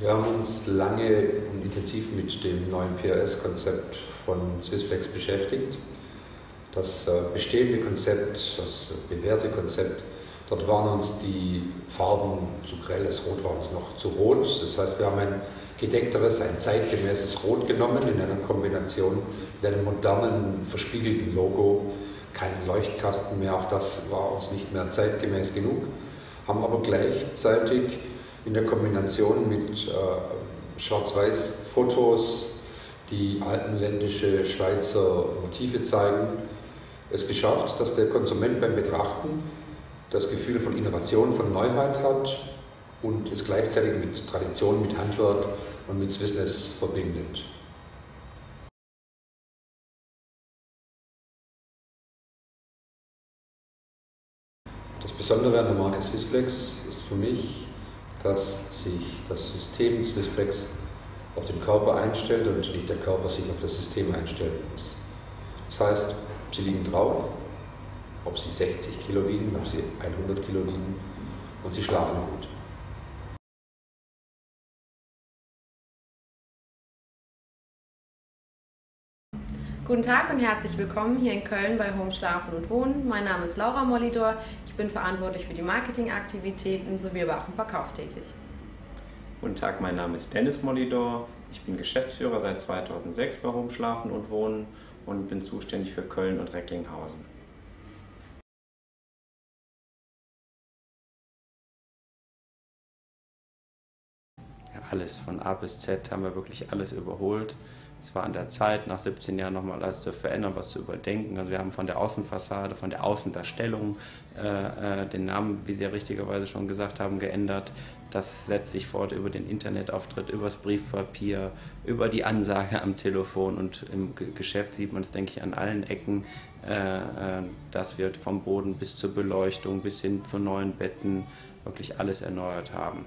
Wir haben uns lange und intensiv mit dem neuen PRS-Konzept von Swissflex beschäftigt. Das äh, bestehende Konzept, das bewährte Konzept, dort waren uns die Farben zu grell, das Rot war uns noch zu rot. Das heißt, wir haben ein gedeckteres, ein zeitgemäßes Rot genommen in einer Kombination mit einem modernen, verspiegelten Logo, keinen Leuchtkasten mehr, auch das war uns nicht mehr zeitgemäß genug, haben aber gleichzeitig in der Kombination mit äh, Schwarz-Weiß-Fotos, die alpenländische Schweizer Motive zeigen, es geschafft, dass der Konsument beim Betrachten das Gefühl von Innovation, von Neuheit hat und es gleichzeitig mit Tradition, mit Handwerk und mit Swissness verbindet. Das Besondere an der Marke Swissflex ist für mich, dass sich das System Swissflex auf den Körper einstellt und nicht der Körper sich auf das System einstellen muss. Das heißt, sie liegen drauf, ob sie 60 Kilo wiegen, ob sie 100 Kilo wiegen und sie schlafen gut. Guten Tag und herzlich willkommen hier in Köln bei Home Schlafen und Wohnen. Mein Name ist Laura Molidor. Ich bin verantwortlich für die Marketingaktivitäten sowie aber auch im Verkauf tätig. Guten Tag, mein Name ist Dennis Molidor. Ich bin Geschäftsführer seit 2006 bei Home Schlafen und Wohnen und bin zuständig für Köln und Recklinghausen. Alles von A bis Z haben wir wirklich alles überholt. Es war an der Zeit, nach 17 Jahren nochmal alles zu verändern, was zu überdenken. Also wir haben von der Außenfassade, von der Außendarstellung äh, äh, den Namen, wie Sie ja richtigerweise schon gesagt haben, geändert. Das setzt sich fort über den Internetauftritt, übers Briefpapier, über die Ansage am Telefon und im Geschäft sieht man es, denke ich, an allen Ecken, äh, äh, dass wir vom Boden bis zur Beleuchtung bis hin zu neuen Betten wirklich alles erneuert haben.